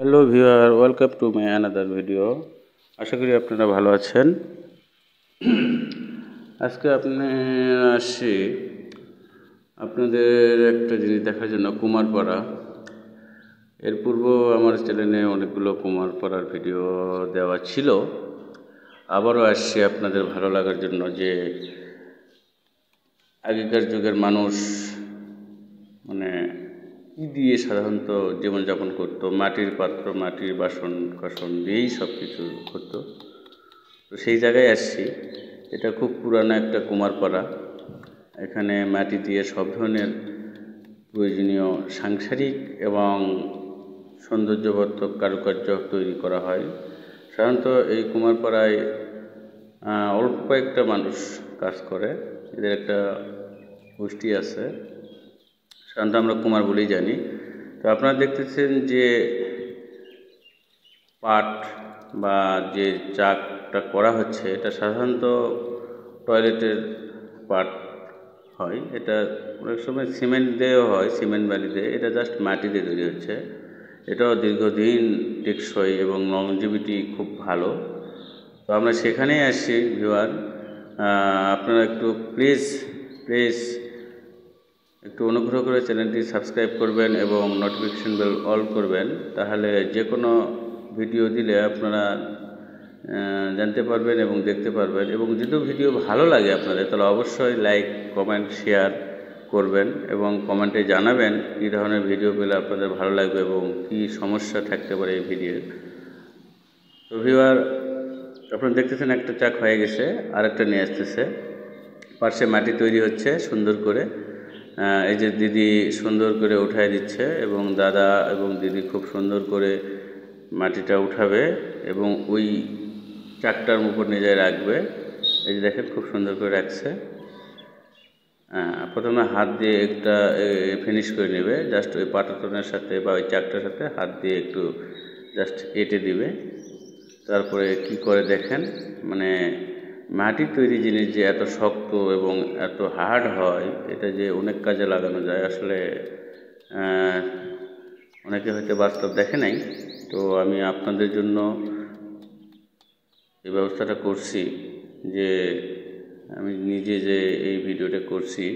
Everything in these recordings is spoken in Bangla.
Hello viewer welcome to my another video আশা করি আপনারা ভালো আছেন। আজকে আপনি আসছি আপনাদের একটা জিনিস দেখার জন্য, কুমারপাড়া। এর পূর্ব আমার চ্যানেলে অনেকগুলো কুমারপাড়ার ভিডিও দেওয়া ছিল। আবারও আসছি আপনাদের ভালো লাগার জন্য যে আগেকার যুগের মানুষ মানে কী দিয়ে সাধারণত জীবনযাপন করতো? মাটির পাত্র, মাটির বাসন, কাসন দিয়েই সব কিছু করতো। তো সেই জায়গায় আসছি। এটা খুব পুরানো একটা কুমারপাড়া। এখানে মাটি দিয়ে সব ধরনের প্রয়োজনীয় সাংসারিক এবং সৌন্দর্যবর্ধক কারুকার্য তৈরি করা হয়। সাধারণত এই কুমারপাড়ায় অল্প কয়েকটা মানুষ কাজ করে। এদের একটা গোষ্ঠী আছে। সাধারণত আমরা কুমার বলেই জানি। তো আপনারা দেখতেছেন যে পাট বা যে চাকটা করা হচ্ছে, এটা সাধারণত টয়লেটের পাট হয়। এটা অনেক সময় সিমেন্ট দিয়েও হয়, সিমেন্ট বালি দিয়ে। এটা জাস্ট মাটি দিয়ে তৈরি হচ্ছে। এটাও দীর্ঘদিন টেকসই এবং লংজিভিটি খুব ভালো। তো আমরা সেখানেই আসছি ভিওয়ার আপনারা একটু প্লিজ প্লিজ একটু অনুগ্রহ করে চ্যানেলটি সাবস্ক্রাইব করবেন এবং নোটিফিকেশন বেল অল করবেন, তাহলে যে কোনো ভিডিও দিলে আপনারা জানতে পারবেন এবং দেখতে পারবেন। এবং যদি ভিডিও ভালো লাগে আপনাদের, তাহলে অবশ্যই লাইক কমেন্ট শেয়ার করবেন এবং কমেন্টে জানাবেন কী ধরনের ভিডিও পেলে আপনাদের ভালো লাগবে এবং কী সমস্যা থাকতে পারে এই ভিডিও তো ভিওয়ার আপনারা দেখতেছেন একটা চাক হয়ে গেছে আর একটা নিয়ে আসতেছে। পার্শ্বে মাটি তৈরি হচ্ছে সুন্দর করে। এই যে দিদি সুন্দর করে উঠাই দিচ্ছে এবং দাদা এবং দিদি খুব সুন্দর করে মাটিটা উঠাবে এবং ওই চাকটার উপর নিজে রাখবে। এই যে দেখেন খুব সুন্দর করে রাখছে। প্রথমে হাত দিয়ে একটা ফিনিশ করে নেবে। জাস্ট ওই পাটাতনের সাথে বা ওই চাকটার সাথে হাত দিয়ে একটু জাস্ট এঁটে দিবে। তারপরে কি করে দেখেন? মানে মাটির তৈরি জিনিস যে এত শক্ত এবং এত হার্ড হয়, এটা যে অনেক কাজে লাগানো যায়, আসলে অনেকে হয়তো বাস্তব দেখে নাই। তো আমি আপনাদের জন্য এই ব্যবস্থাটা করছি যে, আমি নিজে যে এই ভিডিওটা করছি,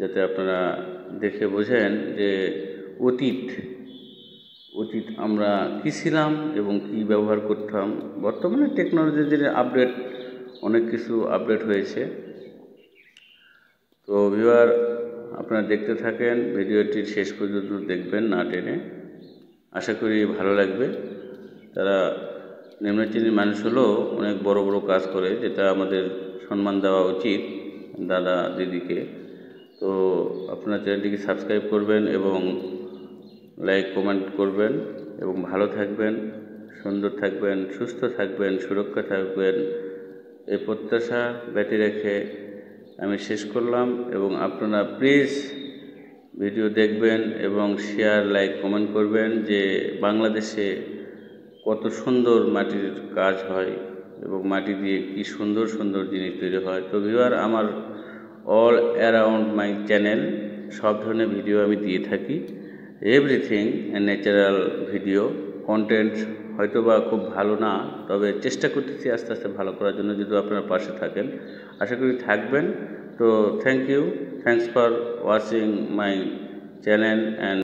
যাতে আপনারা দেখে বোঝেন যে অতীত অতীত আমরা কী ছিলাম এবং কি ব্যবহার করতাম। বর্তমানে টেকনোলজির যে আপডেট অনেক কিছু আপডেট হয়েছে। তো ভিউয়ার আপনারা দেখতে থাকেন ভিডিওটির শেষ পর্যন্ত দেখবেন না টেনে। আশা করি ভালো লাগবে। তারা নিম্নশ্রেণীর মানুষ হলেও অনেক বড় বড় কাজ করে, যেটা আমাদের সম্মান দেওয়া উচিত দাদা দিদিকে। তো আপনারা চ্যানেলটিকে সাবস্ক্রাইব করবেন এবং লাইক কমেন্ট করবেন এবং ভালো থাকবেন, সুন্দর থাকবেন, সুস্থ থাকবেন, সুরক্ষা থাকবেন। এই প্রত্যাশা ব্যতি রেখে আমি শেষ করলাম এবং আপনারা প্লিজ ভিডিও দেখবেন এবং শেয়ার লাইক কমেন্ট করবেন যে বাংলাদেশে কত সুন্দর মাটির কাজ হয় এবং মাটি দিয়ে কি সুন্দর সুন্দর জিনিস তৈরি হয়। তো ভিউয়ার আমার অল অ্যারাউন্ড মাই চ্যানেল সব ধরনের ভিডিও আমি দিয়ে থাকি। এভরিথিং ন্যাচারাল ভিডিও কন্টেন্ট হয়তো বা খুব ভালো না, তবে চেষ্টা করতেছি আস্তে আস্তে ভালো করার জন্য যদি আপনার পাশে থাকেন। আশা করি থাকবেন। তো thank you thanks for watching my channel and